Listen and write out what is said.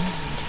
Mm-hmm.